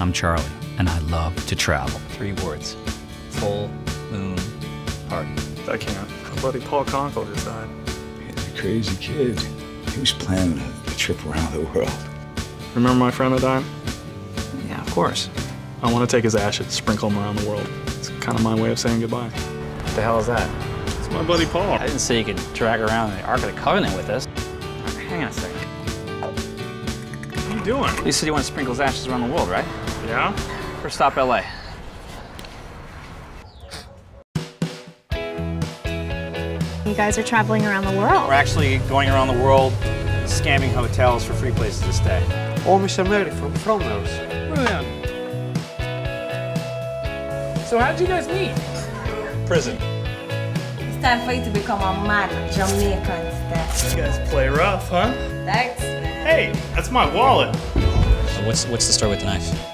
I'm Charlie, and I love to travel. Three words. Full moon party. I can't. My buddy Paul Conkle just died. He's a crazy kid. He was planning a, a trip around the world. Remember my friend that died? Yeah, of course. I want to take his ashes, sprinkle them around the world. It's kind of my way of saying goodbye. What the hell is that? It's my buddy Paul. I didn't say you could drag around the Ark of the Covenant with us. Hang on a second. What are you doing? You said you want to sprinkle his ashes around the world, right? Yeah? First stop, LA. You guys are traveling around the world. We're actually going around the world scamming hotels for free places to stay. Oh, Mr. Mary from Fromhouse. Brilliant. Oh, so how'd you guys meet? Prison. It's time for you to become a man Jamaican style. You guys play rough, huh? Thanks, man. Hey, that's my wallet. Uh, what's what's the story with the knife?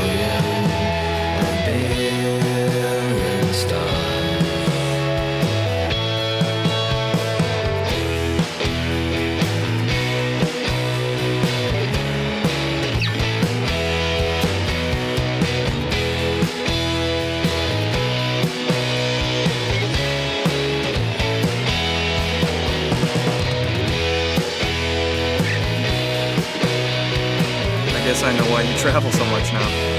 I guess I know why you travel so much now.